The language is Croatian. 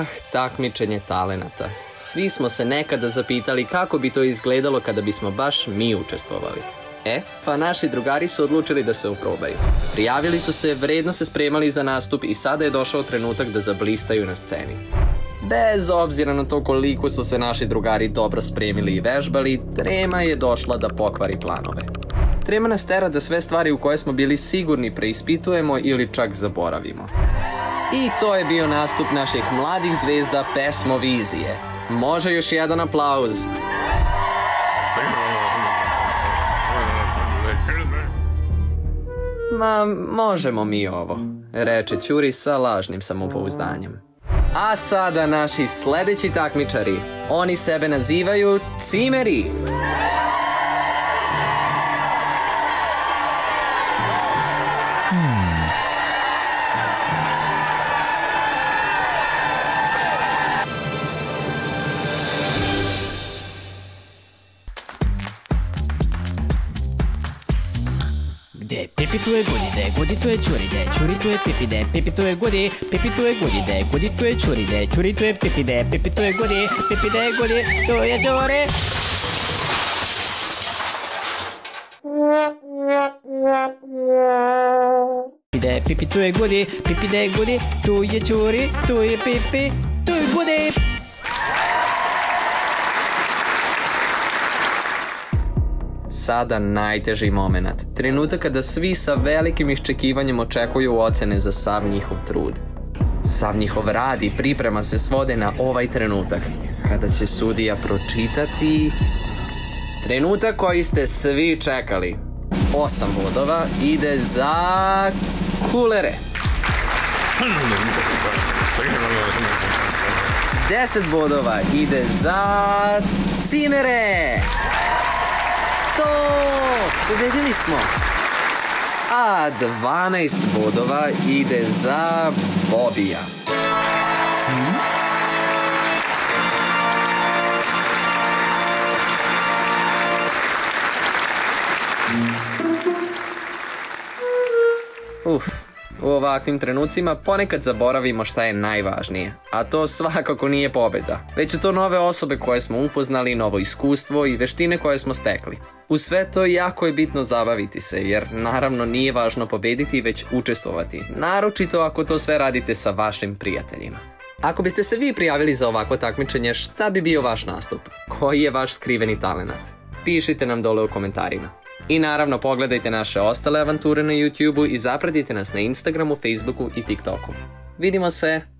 Ah, takmičenje talenata. Svi smo se nekada zapitali kako bi to izgledalo kada bismo baš mi učestvovali. E, pa naši drugari su odlučili da se oprobaju. Prijavili su se, vredno se spremali za nastup i sada je došao trenutak da zablistaju na sceni. Bez obzira na to koliko su se naši drugari dobro spremili i vežbali, trema je došla da pokvari planove. Trema nas tera da sve stvari u koje smo bili sigurni preispitujemo ili čak zaboravimo. I to je bio nastup naših mladih zvezda Pesmovizije. Može još jedan aplauz. Ma, možemo mi ovo, reče Ćuri sa lažnim samopouzdanjem. A sada naši sljedeći takmičari. Oni sebe nazivaju Cimeri. Gde gde pipi tu je de godi tu je de čuri tu je de pipi tu je godi pipi tu de godi tu je de čuri tu je de pipi tu je godi de godi to je čore Pipide, pipi tu je de godi, tu je čuri, tu je pipi. Sada najteži moment. Trenutak kada svi sa velikim iščekivanjem očekuju ocene za sav njihov trud. Sav njihov rad i priprema se svode na ovaj trenutak. Kada će sudija pročitati... Trenutak koji ste svi čekali. Osam vodova ide za... Kulere. Deset bodova ide za... Cimere. To! Pobedili smo! A 12 bodova ide za Bobija. Uf, u ovakvim trenucima ponekad zaboravimo šta je najvažnije, a to svakako nije pobjeda, već su to nove osobe koje smo upoznali, novo iskustvo i veštine koje smo stekli. U sve to jako je bitno zabaviti se, jer naravno nije važno pobediti, već učestvovati, naročito ako to sve radite sa vašim prijateljima. Ako biste se vi prijavili za ovako takmičenje, šta bi bio vaš nastup? Koji je vaš skriveni talenat? Pišite nam dole u komentarima. I naravno pogledajte naše ostale avanture na YouTubeu i zapratite nas na Instagramu, Facebooku i TikToku. Vidimo se!